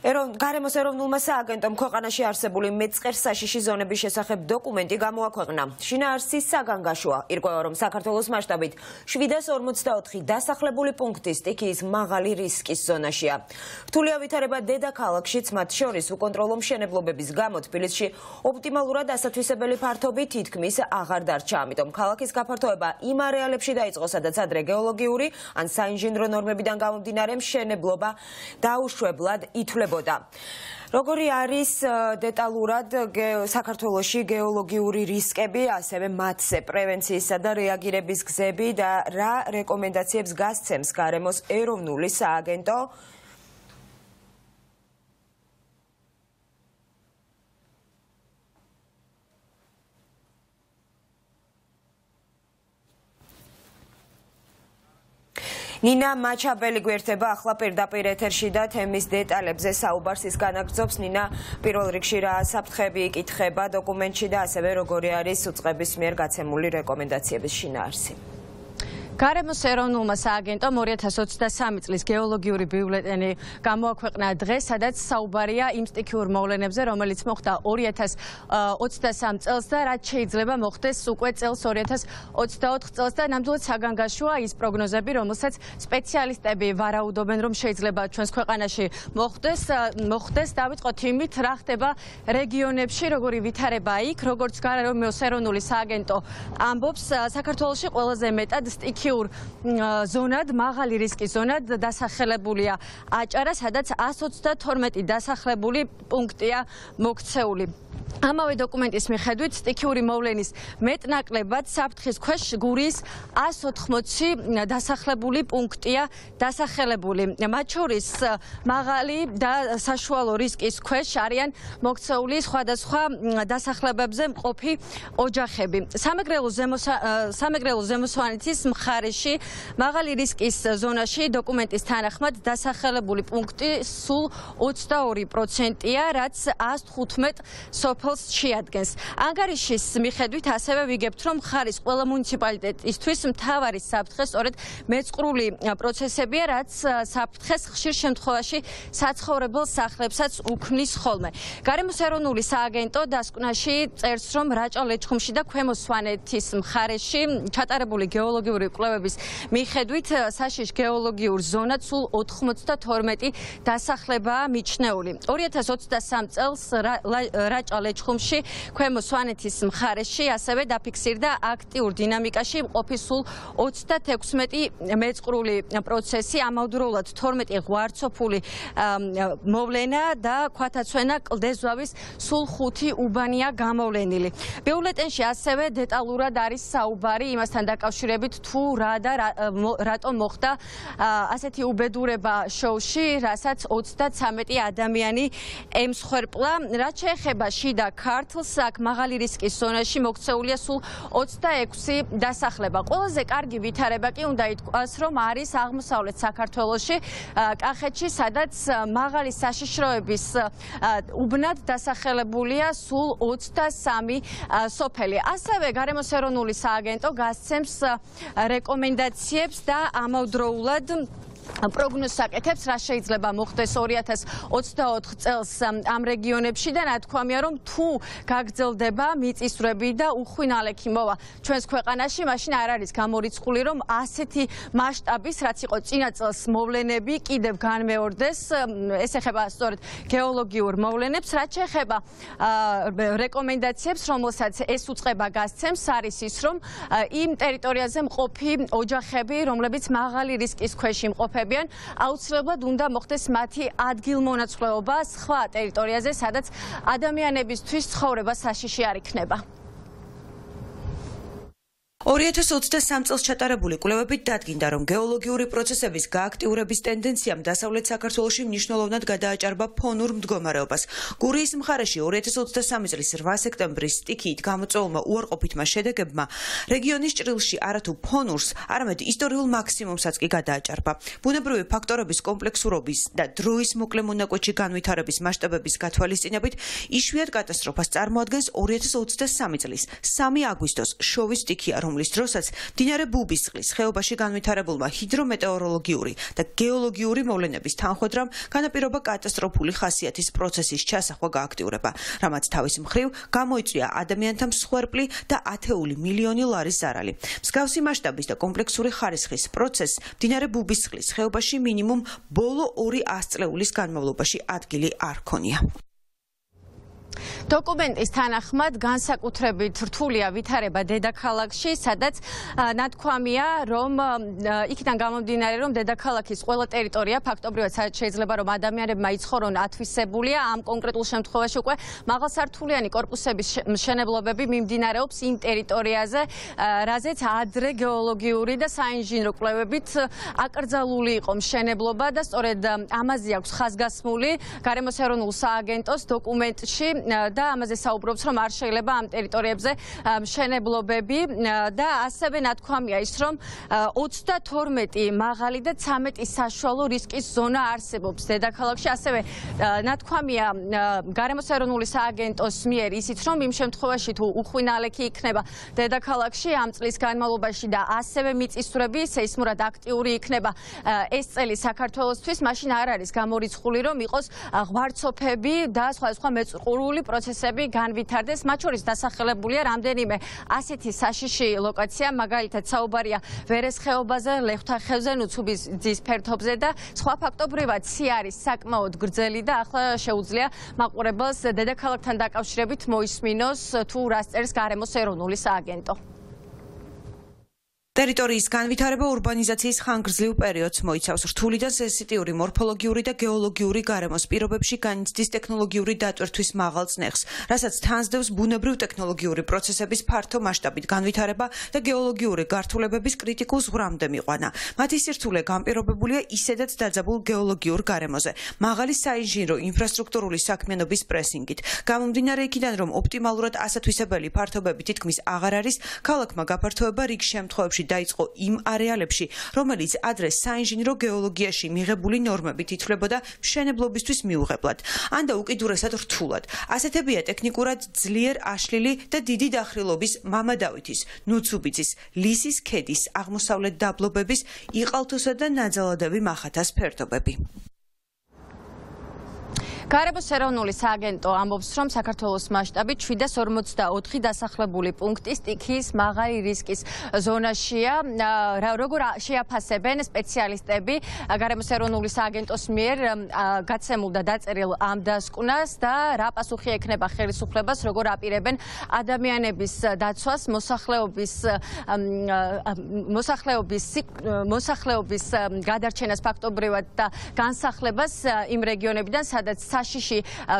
გარემოს ეროვნულმა სააგენტომ ქვეყანაში არსებული მეწყერ საშიში ზონების შესახებ დოკუმენტი გამოაქვეყნა. შინაარსის საგანგაშოა ირკვევა რომ საქართველოს მასშტაბით 744 დასახლებული პუნქტი სტიქიის მაღალი რისკის ზონაშია. რთულია ვითარება დედაქალაქშიც მათ შორის უკონტროლო მშენებლობების გამო თბილისში ოპტიმალურად ასათვისებელი ფართობი თითქმის აღარ დარჩა. ამიტომ ქალაქის გაფართოება იმ არეალებში დაიწყო, სადაც ადრე გეოლოგიური ან საინჟინრო ნორმებიდან გამომდინარე მშენებლობა დაუშვებლად ითვლება ხდებოდა. როგორი არის დეტალურად საქართველოსი გეოლოგიური რისკები, ასევე მათზე პრევენციისა და რეაგირების გზები და რა რეკომენდაციებს გასცემს გარემოს ეროვნული სააგენტო? ნინა მაჩაბელი გვერდება ახლა პირდაპირ ეთერში და თემის დეტალებზე საუბარს ის განაგრძობს. ნინა პირველ რიგში რა საფრთხები იკითხება დოკუმენტში და ასევე როგორი არის უწყების მიერ გაცემული რეკომენდაციების შინაარსი გარემოს ეროვნულმა სააგენტომ 2023 წლის გეოლოგიური ბიულეტენი გამოაქვეყნა დღეს, სადაც საუბარია იმ სტიქიურ მოვლენებზე, რომელიც მოხდა 2023 წელს და რაც შეიძლება მოხდეს უკვე წელს 2024 წელს და ნამდვილად საგანგაშოა ის პროგნოზები, რომელსაც სპეციალისტები ვარაუდობენ, რომ შეიძლება ჩვენს ქვეყანაში მოხდეს, მოხდეს. დავიწყოთ იმით, რა ხდება რეგიონებში, როგორი ვითარება იქ, როგორც გარემოს ეროვნული სააგენტო ამბობს, საქართველოში ყველაზე მეტად სტიქიურ აქტიურ ზონად, მაღალი რისკის ზონად დასახელებულია აჭარა, სადაც 132 დასახლებული პუნქტია მოქცეული. ამავე დოკუმენტის მიხედვით სტიქიური მოვლენის მეტნაკლებად საფრთხის ქვეშ გურის 180 დასახლებული პუნქტია დასახელებული. მათ შორის მაღალი და საშუალო რისკის ქვეშ არიან მოქცეული სხვადასხვა დასახლებებზე მყოფი ოჯახები. სამეგრელო სამეგრელო ზემოსვანეთის მხარეში მაღალი რისკის ზონაში დოკუმენტის თანახმად დასახელებული პუნქტი სულ 22%-ია, რაც 115 სოფ სოფელს შეადგენს. ანგარიშის მიხედვით ასევე ვიგებთ, რომ ხარის ყველა მუნიციპალიტეტისთვის მთავარი საფრთხე სწორედ მეწყრული პროცესებია, რაც საფრთხეს ხშირ შემთხვევაში საცხოვრებელ სახლებსაც უქმნის ხოლმე. გარემოს ეროვნული სააგენტო დასკვნაში წერს, რომ რაჭა-ლეჩხუმში და ქვემო სვანეთის მხარეში ჩატარებული გეოლოგიური კვლევების მიხედვით საშიშ გეოლოგიურ ზონად სულ 92 დასახლებაა მიჩნეული. 2023 წელს რაჭა ლეჩხუმში, ქვემო სვანეთის მხარეში, ასევე დაფიქსირდა აქტიურ დინამიკაში მყოფი სულ 36 მეწყრული პროცესი, ამავდროულად 12 ღვარცოფული მოვლენა და ქვათაცვენა კლდეზვავის სულ 5 უბანია გამოვლენილი. ბიულეტენში ასევე დეტალურად არის საუბარი იმასთან დაკავშირებით თუ რა და რატომ მოხდა ასეთი უბედურება შოუში, რასაც 33 ადამიანი ემსხვერპლა. რაც შეეხება შიდა და ქართლს აქ მაღალი რისკის ზონაში მოქცეულია სულ 26 დასახლება. ყველაზე კარგი ვითარება კი უნდა ითქვას, რომ არის აღმოსავლეთ საქართველოში, კახეთში, სადაც მაღალი საშიშროების უბნად დასახელებულია სულ 23 სოფელი. ასევე გარემოს ეროვნული სააგენტო გასცემს რეკომენდაციებს და ამავდროულად პროგნოზს აკეთებს რა შეიძლება მოხდეს 2024 წელს ამ რეგიონებში. და ნათქვამია რომ თუ გაგრძელდება მიწისძვრები და უხვინალექი მოვა ჩვენს ქვეყანაში მაშინ არ არის გამორიცხული რომ ასეთი მასშტაბის რაც იყო წინა წელს მოვლენები კიდევ განმეორდეს ეს ეხება სწორედ გეოლოგიურ მოვლენებს რაც ეხება რეკომენდაციებს რომელსაც ეს უწყება გასცემს არის ის რომ იმ ტერიტორიაზე მყოფი ოჯახები რომლებიც მაღალი რისკის ქვეშ იმყოფებიან იმყოფებიან, აუცილებლად უნდა მოხდეს მათი ადგილმონაცვლეობა სხვა ტერიტორიაზე, სადაც ადამიანებისთვის ცხოვრება საშიში არ იქნება. 2023 წელს ჩატარებული კვლევებით დადგინდა, რომ გეოლოგიური პროცესების გააქტიურების ტენდენციამ დასავლეთ საქართველოში მნიშვნელოვნად გადააჭარბა ფონურ მდგომარეობას. გურიის მხარეში 2023 წლის 8 სექტემბრის სტიქიით გამოწვეულმა უარყოფითმა შედეგებმა რეგიონის ჭრილში არათუ ფონურს, არამედ ისტორიულ მაქსიმუმსაც კი გადააჭარბა. ბუნებრივი ფაქტორების კომპლექსურობის და დროის მოკლე მონაკვეთში განვითარების მასშტაბების გათვალისწინებით იშვიათ კატასტროფას წარმოადგენს 2023 წლის 3 აგვისტოს შოვის სტიქია, დაღმლის დროსაც დინარე ბუბისწყლის ხეობაში განვითარებულმა ჰიდრომეტეოროლოგიური და გეოლოგიური მოვლენების თანხმედრამ განაპირობა კატასტროფული ხასიათის პროცესის ჩასახვა გააქტიურება, რამაც თავის მხრივ გამოიწვია ადამიანთა მსხვერპლი და ათეული მილიონი ლარის ზარალი. მსგავსი მასშტაბის და კომპლექსური ხარისხის პროცესს დინარე ბუბისწყლის ხეობაში მინიმუმ ბოლო 2 ასწლეულის განმავლობაში ადგილი არ ქონია. დოკუმენტის თანახმად განსაკუთრებით რთულია ვითარება დედაქალაქში, სადაც ნათქვამია, რომ იქიდან გამომდინარე, რომ დედაქალაქის ყველა ტერიტორია ფაქტობრივად შეიძლება რომ ადამიანებმა იცხოვრონ ათვისებულია, ამ კონკრეტულ შემთხვევაში უკვე მაღალსართულიანი კორპუსების მშენებლობები მიმდინარეობს იმ ტერიტორიაზე, რაზეც ადრე გეოლოგიური და საინჟინრო კვლევებით აკრძალული იყო მშენებლობა და სწორედ ამაზე აქვს ხაზგასმული გარემოს ეროვნულ სააგენტოს დოკუმენტში და ამაზე საუბრობს, რომ არ შეიძლება ამ ტერიტორიებზე მშენებლობები და ასევე ნათქვამია ის, რომ 32 მაღალი და 13 საშუალო რისკის ზონა არსებობს დედაქალაქში. ასევე ნათქვამია გარემოს ეროვნული სააგენტოს მიერ ისიც, რომ იმ შემთხვევაში თუ უხვინალექი იქნება დედაქალაქში ამ წლის განმავლობაში და ასევე მიწისძვრები სეისმურად აქტიური იქნება ეს წელი საქართველოსთვის, მაშინ არ არის გამორიცხული, რომ იყოს ღვარცოფები და სხვა სხვა მეწყურული პროცესები პროცესები განვითარდეს. მათ შორის დასახელებულია რამდენიმე ასეთი საშიში ლოკაცია, მაგალითად საუბარია ვერეს ხეობაზე, ლეხთა ხევზე, ნუცუბის ძის ფერთობზე და სხვა ფაქტობრივად სი არის საკმაოდ გრძელი და ახლა შეუძლია მაყურებელს დედაქალაქთან დაკავშირებით მოისმინოს თუ რას წერს გარემოს ეროვნული სააგენტო. ტერიტორიის განვითარება урბანიზაციის ხანგრძლივ პერიოდს მოიცავს. რთული და სენსიტიური მორფოლოგიური და გეოლოგიური გარემოს პირობებში განიცდის ტექნოლოგიური დატვირთვის მაღალ წნეხს, რასაც თანსდევს ბუნებრივ ტექნოლოგიური პროცესების ფართო მასშტაბით განვითარება და გეოლოგიური გართულებების კრიტიკულ ზღვრამდე მიყვანა. მათი სირთულე განპირობებულია ისედაც დაძაბულ გეოლოგიურ გარემოზე, მაღალი საინჟინრო ინფრასტრუქტურული საქმიანობის პრესინგით. გამომდინარე იქიდან, რომ ოპტიმალურად ასათვისებელი ფართობები თითქმის აღარ არის, ქალაქმა გაფართოება რიგ შემთხვევებში პერიოდში დაიწყო იმ არეალებში, რომელიც ადრე საინჟინრო გეოლოგიაში მიღებული ნორმებით ითვლებოდა მშენებლობისთვის მიუღებლად, ან და უკიდურესად რთულად. ასეთებია ტექნიკურად ძლიერ აშლილი და დიდი დახრილობის მამადავითის, ნუცუბიძის, ლისის ქედის, აღმოსავლეთ დაბლობების, იყალთოსა და ნაძალადევი მახათას ფერდობები. გარემოს ეროვნული სააგენტო ამბობს, რომ საქართველოს მასშტაბით 744 დასახლებული პუნქტი სტიქიის მაღალი რისკის ზონაშია. როგორ შეაფასებენ სპეციალისტები გარემოს ეროვნული სააგენტოს მიერ გაცემულ და დაწერილ ამ დასკვნას და რა პასუხი ექნება ხელისუფლებას, როგორ აპირებენ ადამიანების დაცვას, მოსახლეობის მოსახლეობის მოსახლეობის გადარჩენას ფაქტობრივად და განსახლებას იმ რეგიონებიდან, სადაც საშიში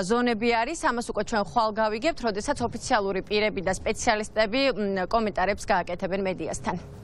ზონები არის, ამას უკვე ჩვენ ხვალ გავიგებთ, როდესაც ოფიციალური პირები და სპეციალისტები კომენტარებს გააკეთებენ მედიასთან.